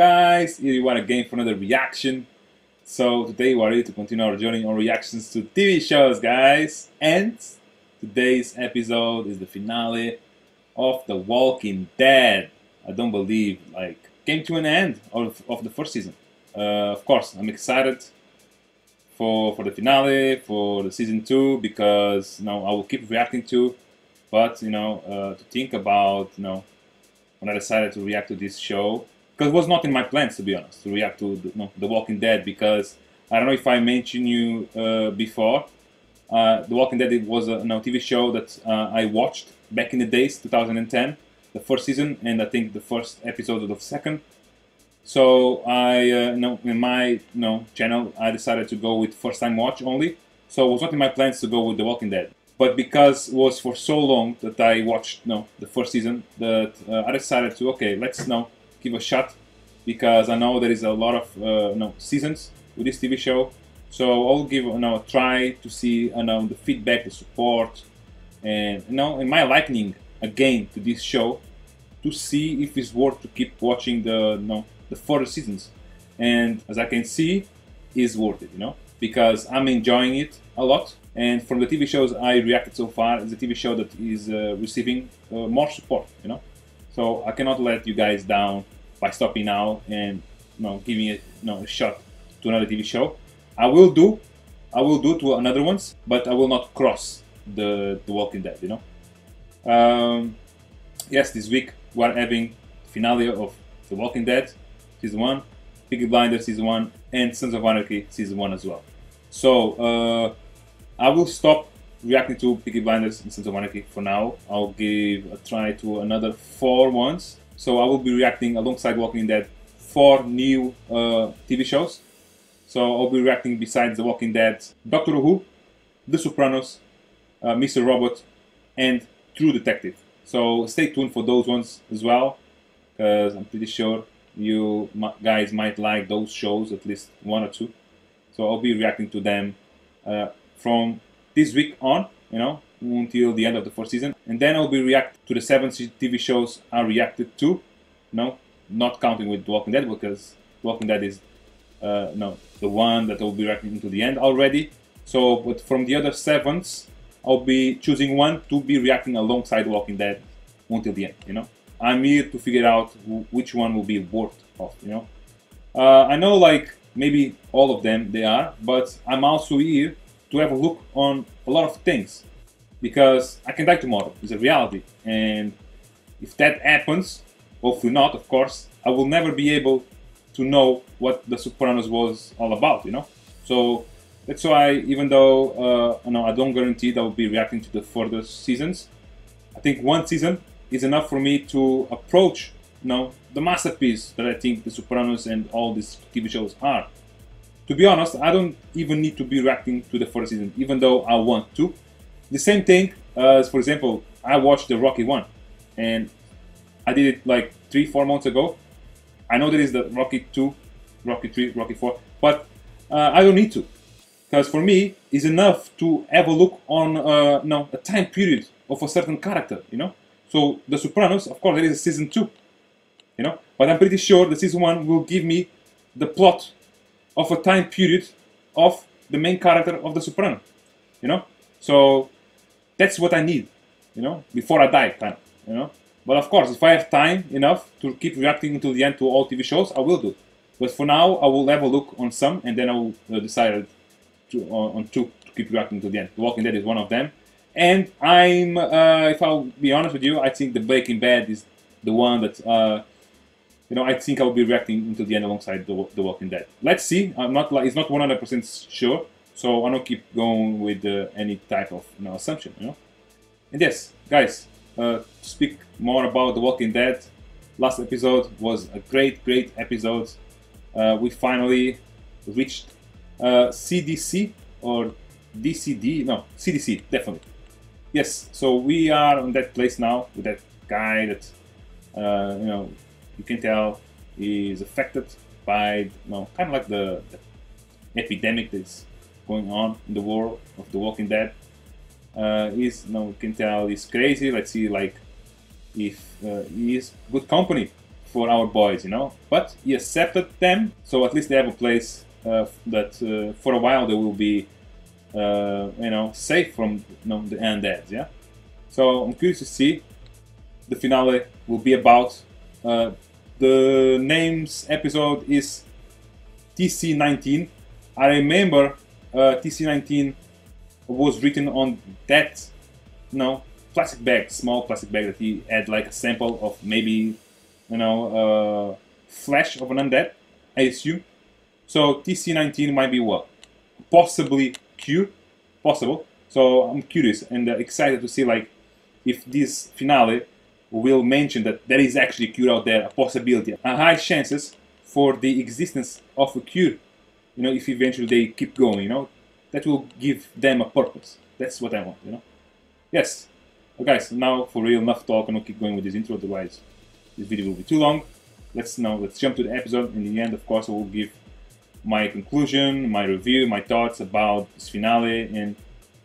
Guys? You are again for another reaction. So today we are ready to continue our journey on reactions to TV shows guys. And today's episode is the finale of The Walking Dead. I don't believe like came to an end of, of the first season. Uh, of course I'm excited for for the finale, for the season two because you know I will keep reacting to but you know uh, to think about you know when I decided to react to this show because it was not in my plans to be honest to react to the, know, the Walking Dead because I don't know if I mentioned you uh, before. Uh, the Walking Dead it was a know, TV show that uh, I watched back in the days, 2010, the first season, and I think the first episode of the second. So I, uh, know, in my know channel, I decided to go with first time watch only. So it was not in my plans to go with The Walking Dead but because it was for so long that I watched no the first season that uh, I decided to okay let's now give a shot because I know there is a lot of uh, seasons with this TV show. So I'll give you know, a try to see you know, the feedback the support and you know in my liking again to this show to see if it's worth to keep watching the you know, the further seasons. And as I can see is worth it you know because I'm enjoying it a lot. And from the TV shows I reacted so far, it's a TV show that is uh, receiving uh, more support, you know. So I cannot let you guys down by stopping now and you know giving it you know, a shot to another TV show. I will do, I will do to another ones, but I will not cross the The Walking Dead, you know. Um, yes, this week we are having finale of The Walking Dead season one, Peaky Blinders season one, and Sons of Anarchy season one as well. So. Uh, I will stop reacting to Peaky Blinders and Sons of Anarchy for now. I'll give a try to another four ones. So I will be reacting alongside Walking Dead four new uh, TV shows. So I'll be reacting besides The Walking Dead, Doctor Who, The Sopranos, uh, Mr. Robot, and True Detective. So stay tuned for those ones as well, because I'm pretty sure you guys might like those shows, at least one or two. So I'll be reacting to them uh, from this week on, you know, until the end of the fourth season. And then I'll be react to the seven TV shows I reacted to, No, not counting with Walking Dead because Walking Dead is, uh, no, the one that I'll be reacting to the end already. So, but from the other sevens, I'll be choosing one to be reacting alongside Walking Dead until the end, you know. I'm here to figure out which one will be worth of, you know. Uh, I know like maybe all of them they are, but I'm also here to have a look on a lot of things because I can die tomorrow. It's a reality. And if that happens, hopefully not, of course, I will never be able to know what The Sopranos was all about, you know? So that's why, even though uh, know, I don't guarantee that I will be reacting to the further seasons, I think one season is enough for me to approach you know, the masterpiece that I think The Sopranos and all these TV shows are to be honest, I don't even need to be reacting to the first season, even though I want to. The same thing as, for example, I watched the Rocky one, and I did it like three, four months ago. I know there is the Rocky two, Rocky three, Rocky four, but uh, I don't need to, because for me, it's enough to have a look on uh, no, a time period of a certain character, you know. So The Sopranos, of course, there is a season two, you know, but I'm pretty sure the season one will give me the plot of a time period of the main character of the soprano. You know? So that's what I need, you know, before I die, kind of, you know. But of course, if I have time enough to keep reacting until the end to all TV shows, I will do. But for now, I will have a look on some, and then I will uh, decide to, uh, on two to keep reacting to the end. The Walking Dead is one of them, and I'm, uh, if I'll be honest with you, I think the Breaking Bad is the one that uh, you know, I think I'll be reacting until the end alongside the, the Walking Dead. Let's see. I'm not like it's not 100% sure, so I don't keep going with uh, any type of you know, assumption. You know, and yes, guys, uh, to speak more about the Walking Dead. Last episode was a great, great episode. Uh, we finally reached CDC uh, or DCD. No, CDC definitely. Yes, so we are on that place now with that guy that uh, you know you can tell is affected by you know, kind of like the, the epidemic that's going on in the world of The Walking Dead. Uh, is you know, tell he's crazy. Let's see like if uh, he is good company for our boys, you know. But he accepted them, so at least they have a place uh, that uh, for a while they will be, uh, you know, safe from you know, the undead. Yeah. So I'm curious to see. The finale will be about. Uh, the name's episode is TC19. I remember TC19 was written on that, you know, plastic bag, small plastic bag that he had like a sample of maybe, you know, uh, flesh of an undead, I assume. So TC19 might be what? Possibly cure, possible. So I'm curious and uh, excited to see like if this finale will mention that there is actually a cure out there, a possibility, a high chances for the existence of a cure. You know, if eventually they keep going, you know, that will give them a purpose. That's what I want, you know. Yes, well, guys. Now for real, enough talk. I'm gonna keep going with this intro, otherwise this video will be too long. Let's now let's jump to the episode. In the end, of course, I will give my conclusion, my review, my thoughts about this finale, and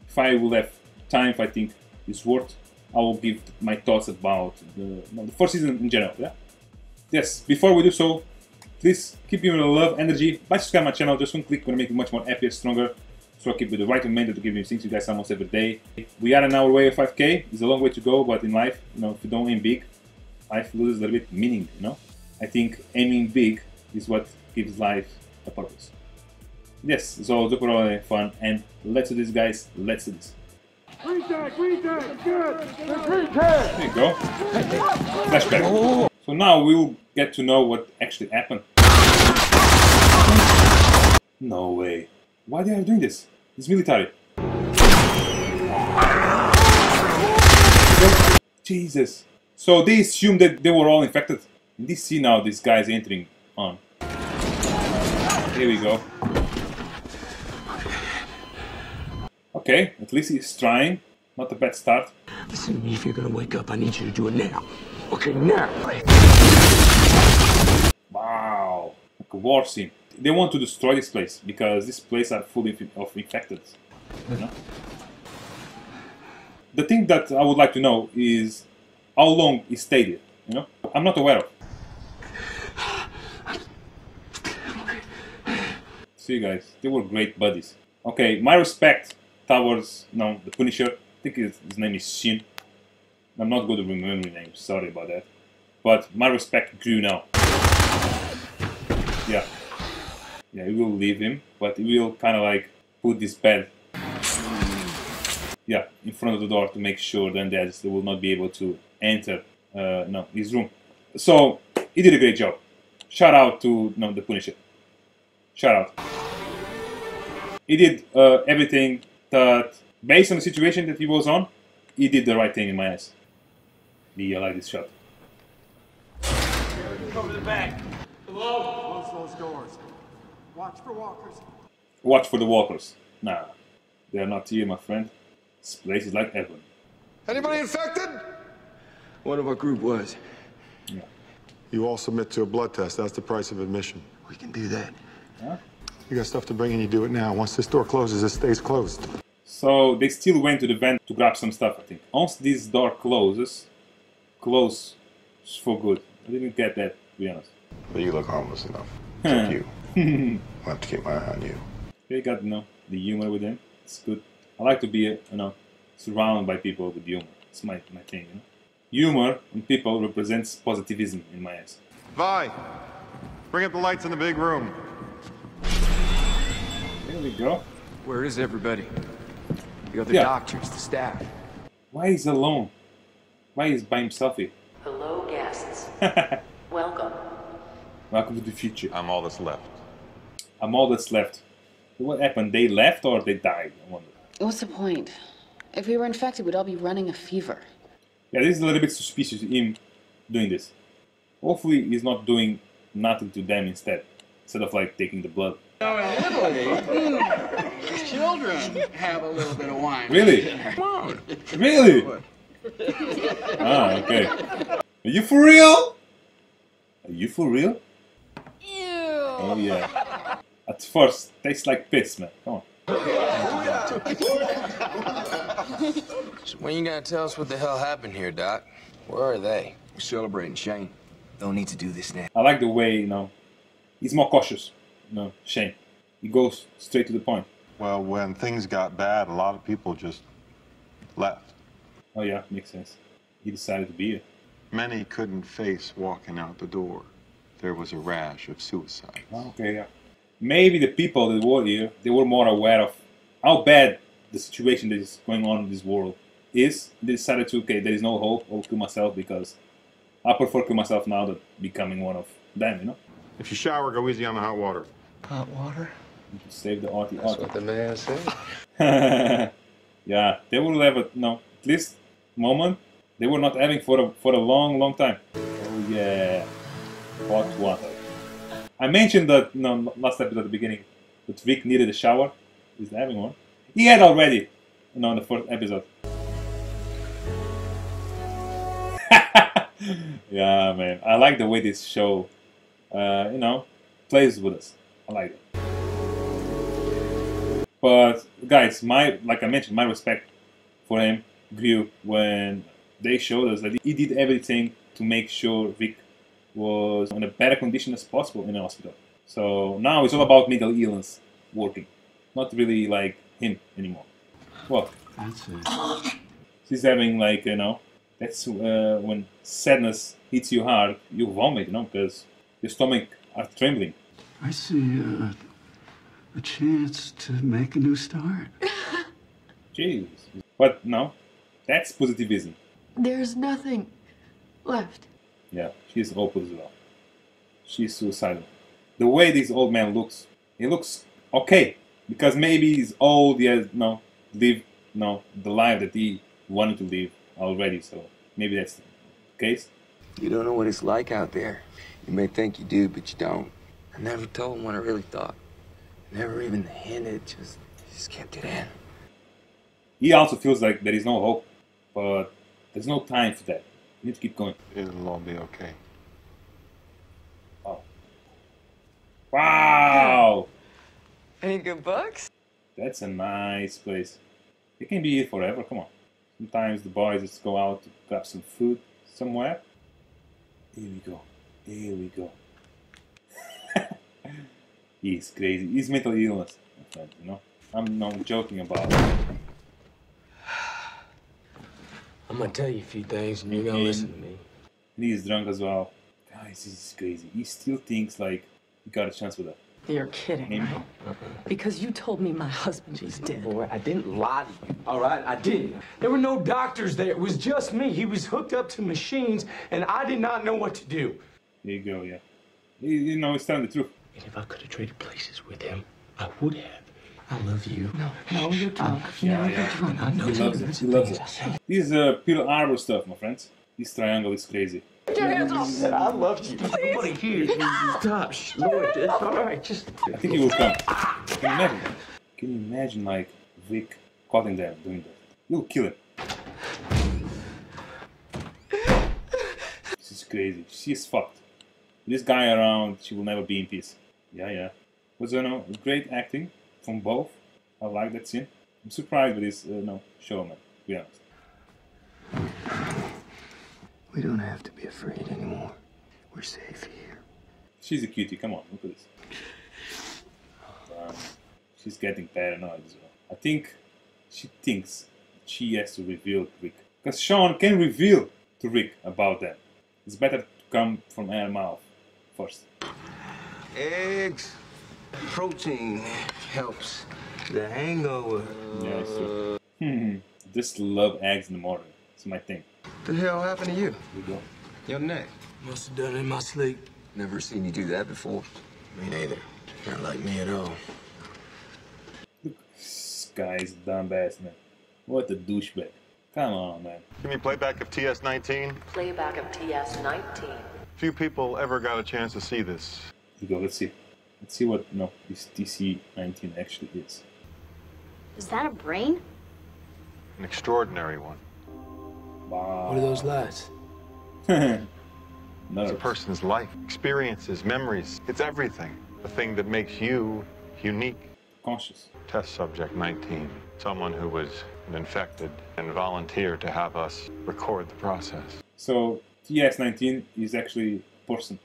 if I will have time, if I think it's worth, I will give my thoughts about the, the first season in general. Yeah. Yes. Before we do so, please keep giving me love, energy. By subscribe my channel, just one click gonna make it much more happier, stronger. So I keep with the right mentor to give you things you guys almost every day. We are an our way of 5k. It's a long way to go, but in life, you know, if you don't aim big, life loses a little bit meaning. You know, I think aiming big is what gives life a purpose. Yes, so super fun, and let's do this, guys. Let's do this. Green tag, good. Tag. There you go. Flashback. Oh. So now we'll get to know what actually happened. No way. Why they are doing this? It's military. Jesus. So they assumed that they were all infected. In this scene now, this guy's entering on. Here we go. Okay, at least he's trying. Not a bad start. Listen to me, if you're gonna wake up, I need you to do it now. Okay, now. Wow, war scene. They want to destroy this place because this place are full of infected. You know? The thing that I would like to know is how long he stayed here. You know, I'm not aware of. See, guys, they were great buddies. Okay, my respect towards you know, the Punisher. I think his, his name is Shin. I'm not good at remembering names. Sorry about that. But my respect grew now. Yeah. Yeah, we will leave him, but we will kind of like put this bed, yeah, in front of the door to make sure then that they will not be able to enter, uh, no, his room. So he did a great job. Shout out to no, the Punisher. Shout out. He did uh, everything that, based on the situation that he was on, he did the right thing in my eyes. Me, I like this shot. Cover the back. Hello? Close those doors. Watch for walkers. Watch for the walkers. Nah, they are not here, my friend. This place is like heaven. Anybody infected? One of our group was. Yeah. You all submit to a blood test. That's the price of admission. We can do that. Huh? You got stuff to bring in, you do it now. Once this door closes, it stays closed. So they still went to the vent to grab some stuff, I think. Once this door closes, close for good. I didn't get that, to be honest. But you look harmless enough. It's you. I'll have to keep my eye on you. They got, you know, the humor with him. It's good. I like to be, uh, you know, surrounded by people with humor. It's my, my thing, you know. Humor and people represents positivism in my eyes. Vi, bring up the lights in the big room. There we go. Where is everybody? The other Yeah. doctors, the staff. Why is he alone? Why is he by himself here? Hello, guests. Welcome. Welcome to the future. I'm all that's left. I'm all that's left. What happened? They left or they died? I wonder. What's the point? If we were infected, we'd all be running a fever. Yeah, this is a little bit suspicious, him doing this. Hopefully he's not doing nothing to them instead. Instead of like taking the blood. Children have a little bit of wine. Really? Really? ah, okay. Are you for real? Are you for real? Ew. Oh yeah. At first, tastes like piss, man. Come on. So when you gonna tell us what the hell happened here, Doc? Where are they? We're celebrating Shane. Don't need to do this now. I like the way you know he's more cautious. You know, Shane. He goes straight to the point. Well, when things got bad, a lot of people just left. Oh yeah, makes sense. He decided to be here. Many couldn't face walking out the door. There was a rash of suicide. Oh, okay, yeah. Maybe the people that were here, they were more aware of how bad the situation that is going on in this world is. They decided to, okay, there is no hope. I'll kill myself because I prefer kill myself now than becoming one of them, you know? If you shower, go easy on the hot water. Hot water? You save the arty That's what the man said. yeah, they will have a, no, at least moment they were not having for a, for a long, long time. Oh yeah, hot water. I mentioned that no last episode at the beginning that Rick needed a shower. He's having one. He had already, you know, in the first episode. yeah, man, I like the way this show, uh, you know, plays with us. I like it. But guys, my like I mentioned, my respect for him grew when they showed us that he did everything to make sure Rick was in a better condition as possible in the hospital. So now it's all about mental illness working, not really like him anymore. What? That's it. She's having like you know, that's uh, when sadness hits you hard, you vomit, you know, because your stomach are trembling. I see uh, a chance to make a new start. Jeez. But no, that's positivism. There's nothing left. Yeah, she's hopeless as well. She's suicidal. The way this old man looks, he looks okay because maybe he's old. He has no lived no the life that he wanted to live already. So maybe that's the case. You don't know what it's like out there. You may think you do, but you don't. I never told him what I really thought. Never even hinted, just, just kept it in. He also feels like there is no hope, but there's no time for that. You need to keep going. It'll all be okay. Oh. Wow! Any good books? That's a nice place. It can be here forever, come on. Sometimes the boys just go out to grab some food somewhere. Here we go. Here we go. He's crazy. He's mental illness, you know? I'm not joking about it. I'm gonna tell you a few things and you're gonna Okay. listen to me. And he's drunk as well. Guys, this is crazy. He still thinks like he got a chance with her. You're kidding, Maybe. right? Uh-uh. Because you told me my husband was dead. Boy, I didn't lie to you. All right, I didn't. There were no doctors there. It was just me. He was hooked up to machines, and I did not know what to do. There you go, yeah. You, you know, it's telling the truth. And if I could have traded places with him, I would have. I love you. No, no, you're drunk. yeah, no, yeah. you're drunk. I know He loves it. He loves it. This is uh, Pearl Harbor stuff, my friends. This triangle is crazy. Get your hands off. Said I loved you. Nobody here. Stop. Shh, Lord, it's all right. Just. I think he will come. Can you imagine? Can you imagine like Rick cutting them doing that? You'll kill him. This is crazy. She's fucked. This guy around, she will never be in peace. Yeah, yeah. Was you know great acting from both. I like that scene. I'm surprised with this uh, no showman. To be honest. We don't have to be afraid anymore. We're safe here. She's a cutie. Come on, look at this. Um, she's getting paranoid as well. I think she thinks she has to reveal to Rick. Because Sean can reveal to Rick about them. It's better to come from her mouth first. Eggs, protein helps. The hangover. Yeah, it's true. Hmm. Just love eggs in the morning. It's my thing. The hell happened to you? Here we go. Your neck. Must have done it in my sleep. Never seen you do that before. Me neither. Not like me at all. This guy's a dumb ass, man. What a douchebag. Come on, man. Give me playback of TS-19. Playback of TS-19. Few people ever got a chance to see this. Here we go. Let's see. Let's see what no this TC-19 actually is. Is that a brain? An extraordinary one. Wow. What are those lights? It's a person's life, experiences, memories. It's everything. The thing that makes you unique. Conscious. Test subject 19. Someone who was infected and volunteered to have us record the process. So TS19 is actually a person.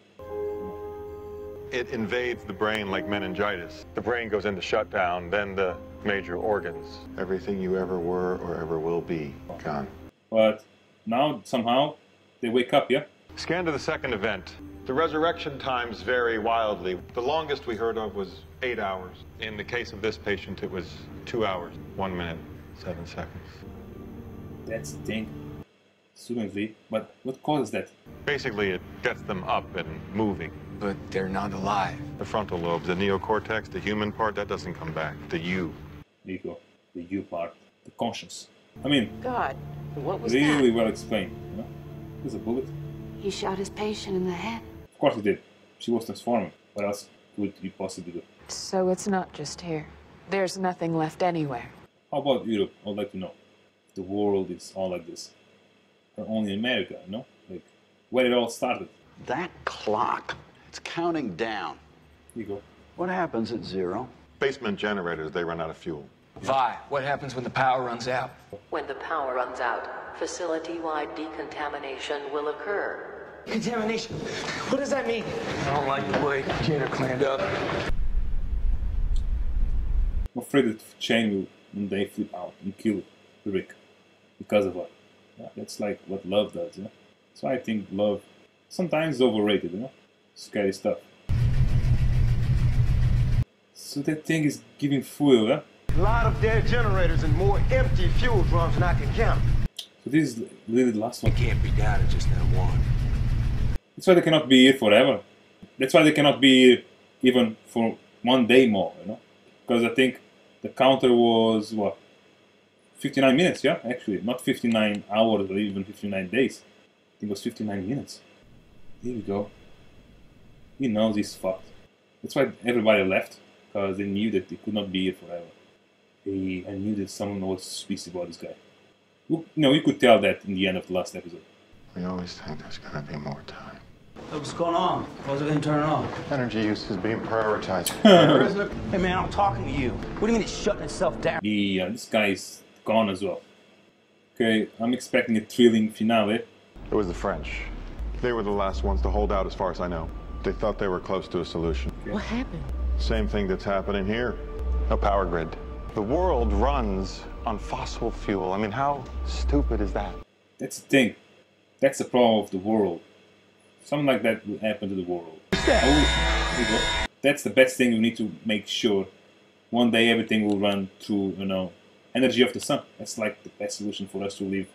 It invades the brain like meningitis. The brain goes into shutdown, then the major organs. Everything you ever were or ever will be, gone. But now somehow they wake up, yeah? Scan to the second event. The resurrection times vary wildly. The longest we heard of was eight hours. In the case of this patient, it was two hours, one minute, seven seconds. That's the thing. Suddenly, but what causes that? Basically, it gets them up and moving. But they're not alive. The frontal lobes, the neocortex, the human part, that doesn't come back. The you. Ego, the you part, the conscience. I mean, God, what was really that? well explained. You know? There's a bullet. He shot his patient in the head. Of course he did. She was transforming. What else could you possibly do? So it's not just here. There's nothing left anywhere. How about Europe? I'd like to know. The world is all like this. Or only America, you know? Like, where it all started. That clock, it's counting down. Here you go. What happens at zero? Basement generators, they run out of fuel. Vi, what happens when the power runs out? When the power runs out, facility-wide decontamination will occur. Contamination. What does that mean? I don't like the way Jenner cleaned up. I'm afraid that Shane will one day flip out and kill Rick because of what? Yeah, that's like what love does, you know? So I think love sometimes is overrated, you know? Scary stuff. So that thing is giving fuel, huh? A lot of dead generators and more empty fuel drums than I can count. So this is really the last one. It can't be down to just that one. That's why they cannot be here forever. That's why they cannot be here even for one day more, you know? Because I think the counter was, what, 59 minutes, yeah? Actually, not 59 hours or even 59 days. I think it was 59 minutes. Here we go. He knows he's fucked. That's why everybody left, because they knew that they could not be here forever. They, I knew that someone was suspicious about this guy. You know, you could tell that in the end of the last episode. We always think there's gonna be more time. What's going on? Why's it gonna turn it off? Energy use is being prioritized. Where is it? Hey man, I'm talking to you. What do you mean it's shutting itself down? The uh, this guy's gone as well. Okay, I'm expecting a thrilling finale. It was the French. They were the last ones to hold out, as far as I know. They thought they were close to a solution. What happened? Same thing that's happening here. No power grid. The world runs on fossil fuel. I mean, how stupid is that? That's the thing. That's the problem of the world. Something like that will happen to the world. Oh, here you go. That's the best thing we need to make sure. One day everything will run through, you know, energy of the sun. That's like the best solution for us to live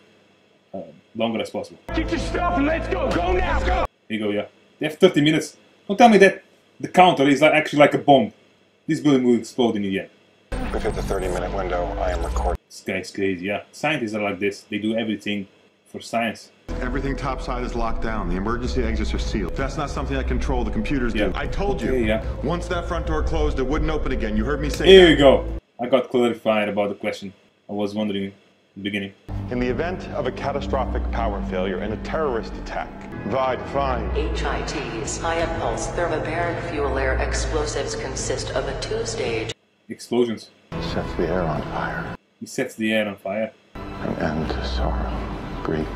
uh, longer as possible. Get your stuff and let's go. Go now. Go. Here you go, yeah. They have 30 minutes. Don't tell me that the counter is like, actually like a bomb. This building will explode in the end. We've hit the 30 minute window. I am recording. This guy's crazy, yeah. Scientists are like this. They do everything for science. Everything topside is locked down. The emergency exits are sealed. That's not something I control. The computers do. I told you. Okay, yeah. Once that front door closed, it wouldn't open again. You heard me say Here that. we go. I got clarified about the question. I was wondering in the beginning. In the event of a catastrophic power failure and a terrorist attack, VI define HITs, high impulse thermobaric fuel air explosives consist of a two-stage Explosions. Sets the air on fire. He sets the air on fire. An end to sorrow, grief,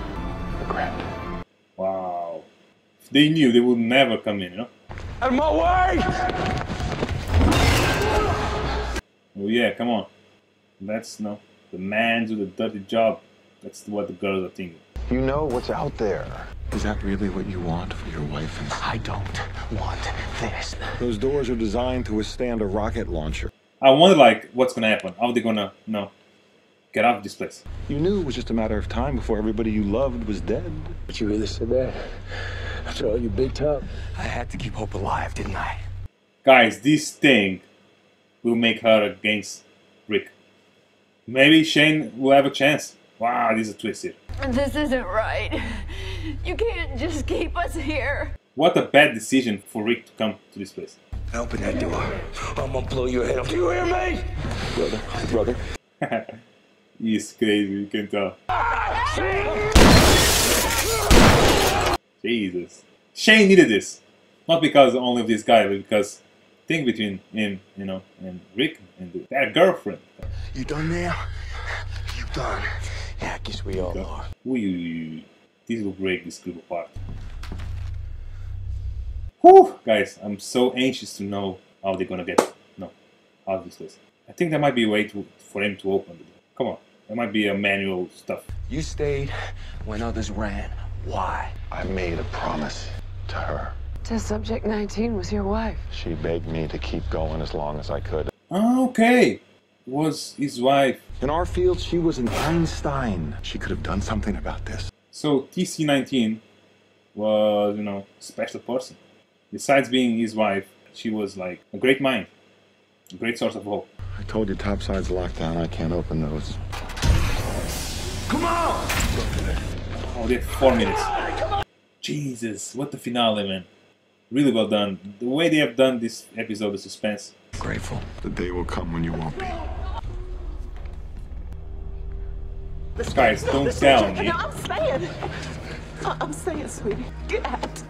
regret. Wow. If they knew, they would never come in, you know? Out of my way! Oh yeah, come on. That's no. The man do the dirty job. That's what the girls are thinking. You know what's out there. Is that really what you want for your wife and I don't want this. Those doors are designed to withstand a rocket launcher. I wonder, like, what's gonna happen? How they gonna, you know, get out of this place? You knew it was just a matter of time before everybody you loved was dead. But you really said that. After all you big top. I had to keep hope alive, didn't I? Guys, this thing will make her against Rick. Maybe Shane will have a chance. Wow, this is twisted. This isn't right. You can't just keep us here. What a bad decision for Rick to come to this place. Open that door. I'm gonna blow your head off. Do you hear me? Brother, brother. He's crazy, you can tell. Ah, Jesus. Shane needed this. Not because only of this guy, but because thing between him, you know, and Rick and their girlfriend. You done now? You done? Yeah, I guess we all are. Ooh, this will break this group apart. Whew, guys, I'm so anxious to know how they're gonna get no out of this place. I think there might be a way to for him to open it. Come on, there might be a manual stuff. You stayed when others ran. Why? I made a promise to her. Test subject 19 was your wife. She begged me to keep going as long as I could. Okay, was his wife. In our field, she was an Einstein. She could have done something about this. So TC19 was, you know, special person. Besides being his wife, she was like a great mind, a great source of hope. I told you topside's locked down. I can't open those. Come on! Oh, they have four minutes. Jesus, what the finale, man. Really well done. The way they have done this episode, the suspense. Grateful. The day will come when you won't be. Guys, don't tell me. No, I'm staying. I- uh, I'm staying, sweetie. Get out.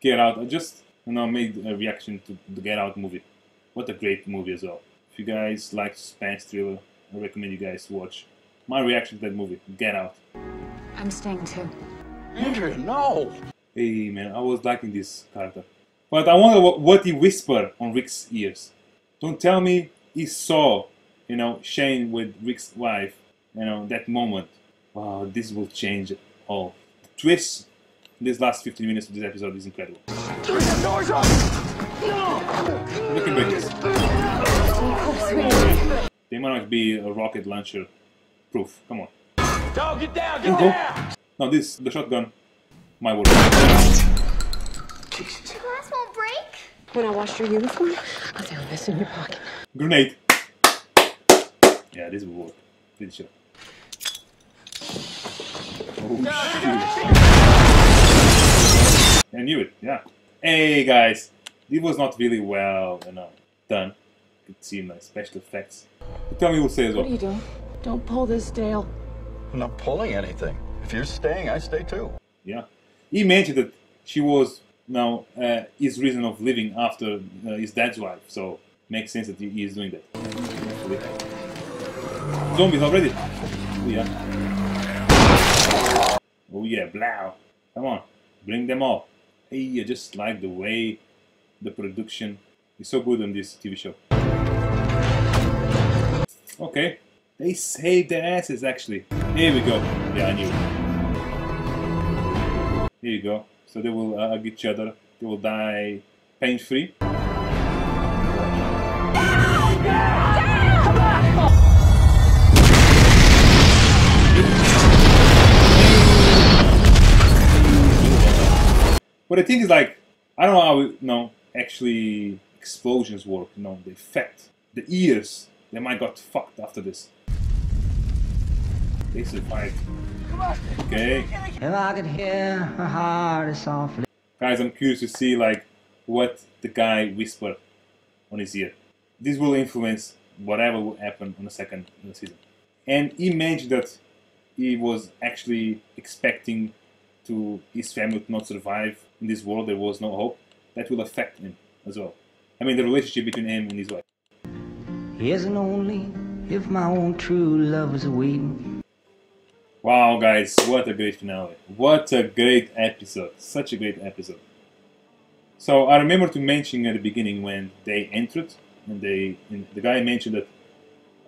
Get Out. I just, you know, made a reaction to the Get Out movie. What a great movie as well. If you guys like suspense thriller, I recommend you guys watch my reaction to that movie, Get Out. I'm staying too. Andrea, no! Hey man, I was liking this character. But I wonder what, what he whispered on Rick's ears. Don't tell me he saw, you know, Shane with Rick's wife, you know, that moment. Wow, this will change all. The twist in these last 15 minutes of this episode is incredible. Doors up! Look at this. They might not be a rocket launcher proof. Come on. Dog, get down, get down! Now this, the shotgun, my word. Glass won't break. When I washed your uniform, I found this in your pocket. Grenade. Yeah, this will work. Pretty sure. Oh, shoot. I knew it, yeah. Hey guys, this was not really well, you know, done. You could see my special effects. Tell me who says What what. are you doing? Don't pull this, Dale. I'm not pulling anything. If you're staying, I stay too. Yeah. He mentioned that she was now uh, his reason of living after uh, his dad's wife, so makes sense that he is doing that. Zombies already. Oh yeah. Oh yeah, blow. Come on, bring them all. Hey, I just like the way the production is so good on this TV show. Okay, they saved their asses actually. Here we go. Yeah, I knew it. Go. So they will uh, hug each other. They will die pain free. But the thing is, like, I don't know how you know actually explosions work. You know, the effect, the ears. They might got fucked after this. They survived. Okay. If I could hear her heart softly. Guys, I'm curious to see like what the guy whispered on his ear. This will influence whatever will happen on the second season. And he mentioned that he was actually expecting to his family to not survive in this world. There was no hope. That will affect him as well. I mean, the relationship between him and his wife. He Isn't only if my own true love is waiting. Wow, guys, what a great finale. What a great episode. Such a great episode. So I remember to mention at the beginning when they entered, and they and the guy mentioned that,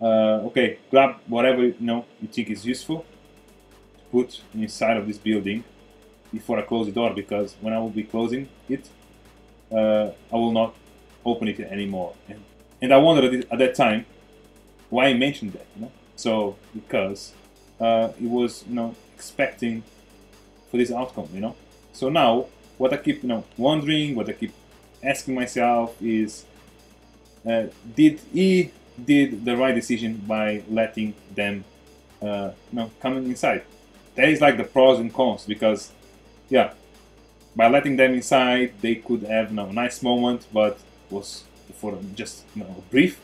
uh, okay, grab whatever you know you think is useful to put inside of this building before I close the door, because when I will be closing it, uh, I will not open it anymore. And, and I wondered at, that time why I mentioned that. You know? So because uh, he was you know expecting for this outcome. You know. So now what I keep you know wondering, what I keep asking myself is, uh, did he did the right decision by letting them uh, you know coming inside? That is like the pros and cons because yeah, by letting them inside, they could have you know, a nice moment, but was for just you know brief.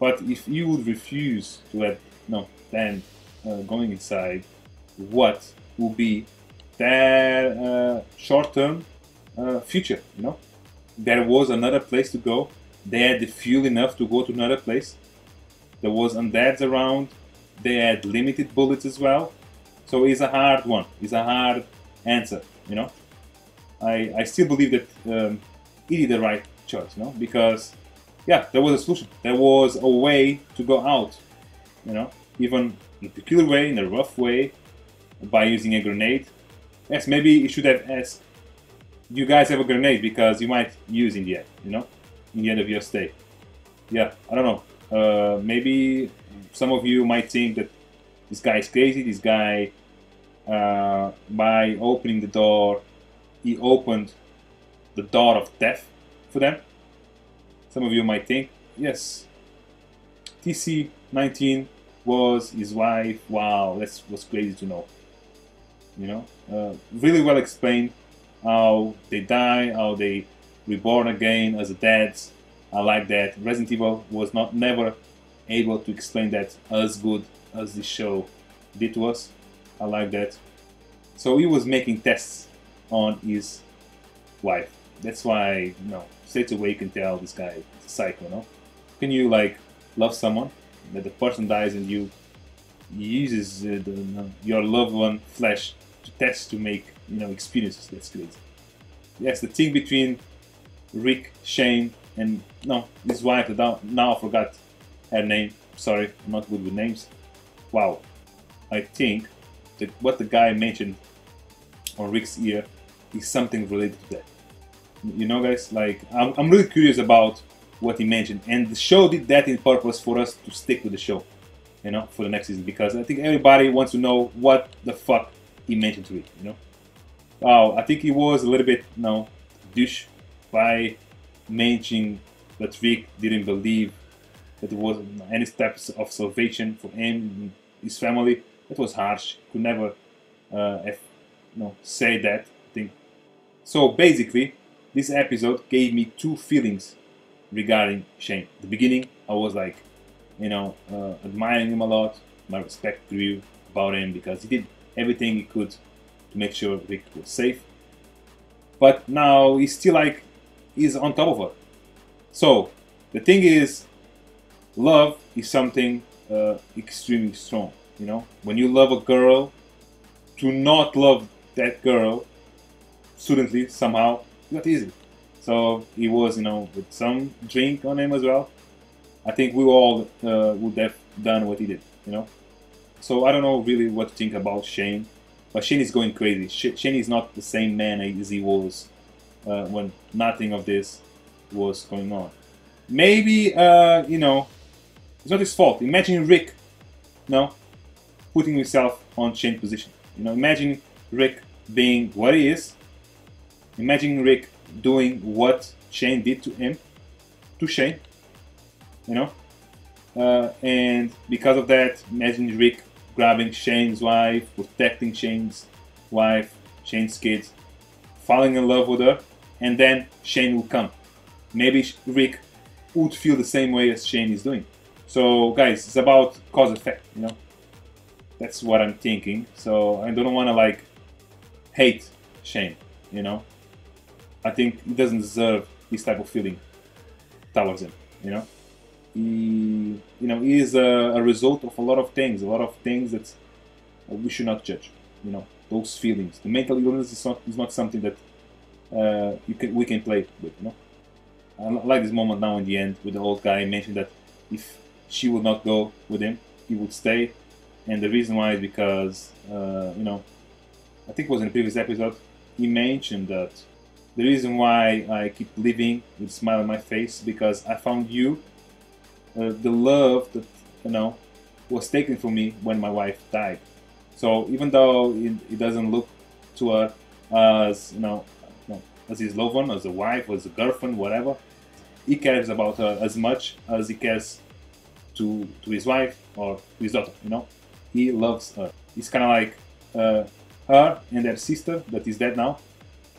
But if you would refuse to let you know them uh, going inside, what will be their uh, short-term uh, future? You know, there was another place to go. They had the fuel enough to go to another place. There was undeads around. They had limited bullets as well. So it's a hard one. It's a hard answer. You know. I, I still believe that um, he did the right choice, you know, because yeah, there was a solution. There was a way to go out, you know, even in a peculiar way, in a rough way, by using a grenade. Yes, maybe you should have asked, you guys have a grenade because you might use in the end, you know, in the end of your stay. Yeah, I don't know. Uh, maybe some of you might think that this guy is crazy. This guy, uh, by opening the door, he opened the door of death for them. Some of you might think, yes, TC-19 was his wife. Wow, that was crazy to know. You know, uh, really well explained how they die, how they reborn again as a dads. I like that. Resident Evil was not never able to explain that as good as the show did to us. I like that. So he was making tests on his wife. That's why, you know, straight away you can tell this guy is a psycho, no? Can you, like, love someone, that the person dies and you uses uh, the, know, your loved one flesh to test to make, you know, experiences. That's crazy. Yes, the thing between Rick, Shane, and, no, his wife, now I forgot her name. Sorry, I'm not good with names. Wow. I think that what the guy mentioned on Rick's ear is something related to that. You know, guys, like I'm, I'm really curious about what he mentioned, and the show did that in purpose for us to stick with the show, you know, for the next season because I think everybody wants to know what the fuck he mentioned to Rick, you know. Wow, I think he was a little bit, you know, douche by mentioning that Rick didn't believe that there was any steps of salvation for him, his family. That was harsh. Could never uh, have, you know, say that thing. So basically, this episode gave me two feelings regarding Shane. the beginning, I was like, you know, uh, admiring him a lot. My respect grew about him because he did everything he could to make sure Rick was safe. But now he's still like, he's on top of her. So the thing is, love is something uh, extremely strong. You know, when you love a girl, to not love that girl, suddenly somehow not easy. So he was, you know, with some drink on him as well. I think we all uh, would have done what he did, you know. So I don't know really what to think about Shane, but Shane is going crazy. Shane is not the same man as he was uh, when nothing of this was going on. Maybe, uh, you know, it's not his fault. Imagine Rick, you know, putting himself on Shane's position. You know, imagine Rick being what he is. Imagine Rick doing what Shane did to him, to Shane. You know, uh, and because of that, imagine Rick grabbing Shane's wife, protecting Shane's wife, Shane's kids, falling in love with her, and then Shane will come. Maybe Rick would feel the same way as Shane is doing. So, guys, it's about cause effect, you know. That's what I'm thinking. So I don't want to like hate Shane, you know. I think he doesn't deserve this type of feeling towards him, you know. He, you know, he is a, a result of a lot of things, a lot of things that we should not judge, you know. Those feelings, the mental illness is not is not something that uh, you can we can play with, you know. I like this moment now in the end with the old guy mentioned that if she would not go with him, he would stay, and the reason why is because uh, you know, I think it was in the previous episode he mentioned that the reason why I keep living with a smile on my face because I found you, uh, the love that you know was taken from me when my wife died. So even though it, it doesn't look to her as you know, as his loved one, as a wife, as a girlfriend, whatever, he cares about her as much as he cares to to his wife or to his daughter. You know, he loves her. He's kind of like uh, her and their sister that is dead now.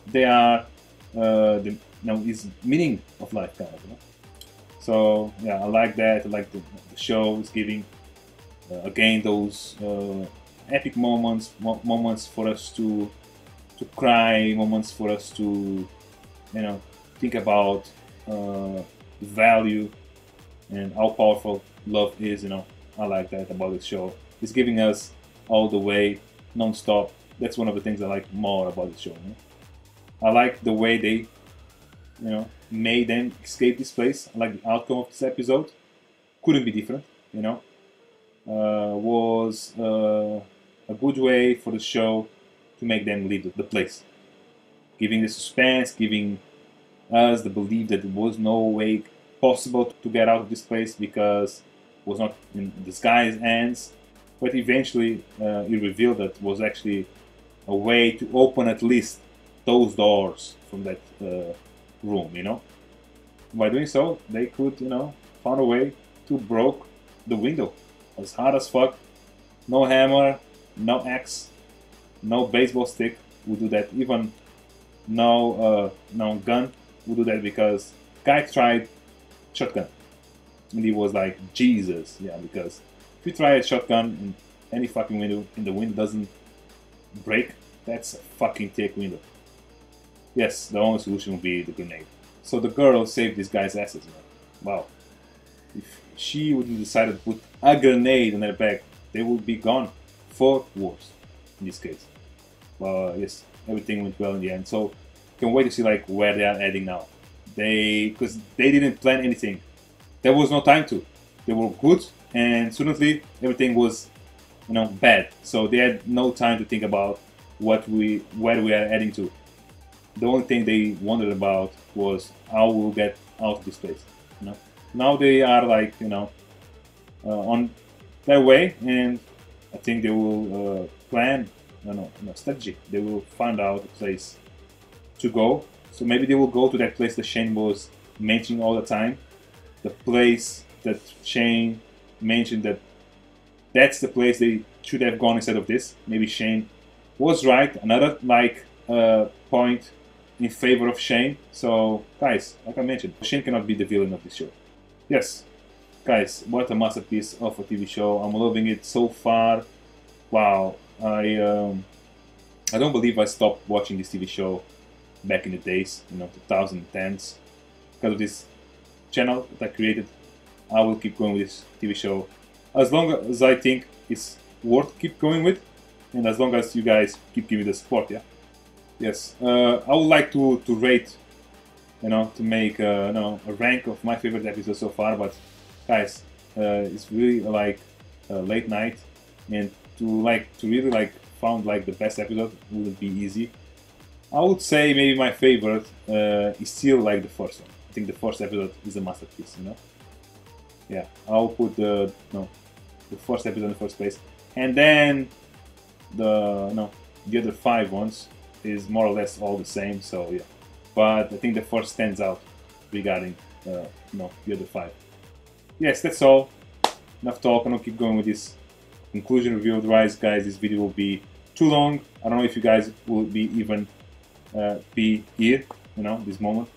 They are uh, the you know his meaning of life kind of. You know? So yeah, I like that. I like the, the show is giving uh, again those uh, epic moments, mo moments for us to to cry, moments for us to you know think about uh, value and how powerful love is. You know, I like that about the show. It's giving us all the way, non-stop. That's one of the things I like more about the show. You know? I like the way they, you know, made them escape this place. I like the outcome of this episode. Couldn't be different, you know. Uh, was uh, a good way for the show to make them leave the, place, giving the suspense, giving us the belief that there was no way possible to get out of this place because it was not in this guy's hands. But eventually, uh, it revealed that it was actually a way to open at least those doors from that uh, room, you know. By doing so, they could, you know, find a way to broke the window as hard as fuck. No hammer, no axe, no baseball stick would do that. Even no uh, no gun would do that because guy tried shotgun and he was like Jesus, yeah. Because if you try a shotgun in any fucking window and the wind doesn't break, that's a fucking thick window. Yes, the only solution would be the grenade. So the girl saved this guy's asses, man. Wow. If she would have decided to put a grenade in their back, they would be gone. For wars, in this case. Well, uh, yes, everything went well in the end. So, can wait to see like where they are heading now. They, because they didn't plan anything. There was no time to. They were good, and suddenly everything was, you know, bad. So they had no time to think about what we, where we are heading to. The only thing they wondered about was how we'll get out of this place. You know, now they are like you know uh, on their way, and I think they will uh, plan no, no, no strategy. They will find out a place to go. So maybe they will go to that place that Shane was mentioning all the time, the place that Shane mentioned that that's the place they should have gone instead of this. Maybe Shane was right. Another like uh, point in favor of Shane. So guys, like I mentioned, Shane cannot be the villain of this show. Yes, guys, what a masterpiece of a TV show. I'm loving it so far. Wow, I um, I don't believe I stopped watching this TV show back in the days, you know, 2010s. Because of this channel that I created, I will keep going with this TV show as long as I think it's worth keep going with, and as long as you guys keep giving the support, yeah. Yes, uh, I would like to to rate, you know, to make uh, you know a rank of my favorite episodes so far. But guys, uh, it's really like late night, and to like to really like found like the best episode wouldn't be easy. I would say maybe my favorite uh, is still like the first one. I think the first episode is a masterpiece, you know. Yeah, I'll put the no, the first episode in the first place, and then the no, the other five ones is more or less all the same. So yeah, but I think the first stands out regarding uh, no the other five. Yes, that's all. Enough talk. I'm gonna keep going with this conclusion review. Otherwise, guys, this video will be too long. I don't know if you guys will be even uh, be here, you know, this moment.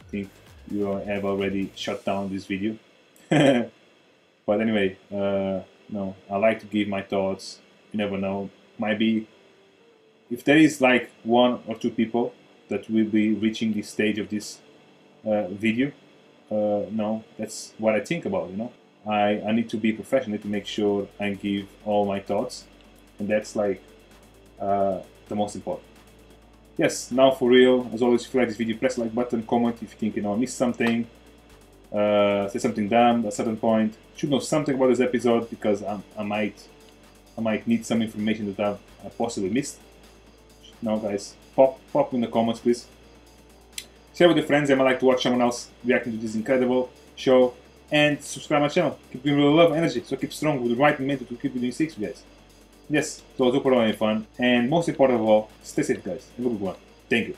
I think you have already shut down this video. but anyway, uh, no, I like to give my thoughts. You never know. Might be if there is like one or two people that will be reaching this stage of this uh, video. Uh, no, that's what I think about. You know, I I need to be professional to make sure I give all my thoughts, and that's like uh, the most important yes, now for real, as always, if you like this video, press the like button, comment if you think you know I missed something, uh, say something dumb at a certain point. Should know something about this episode because I, I might I might need some information that I've, I possibly missed. Now, guys, pop pop in the comments, please. Share with your friends. They might like to watch someone else reacting to this incredible show, and subscribe my channel. Keep giving me love, energy, so keep strong with the right mental to keep doing six, guys. Yes, so super fun. And most important of all, stay safe, guys. Have a good one. Thank you.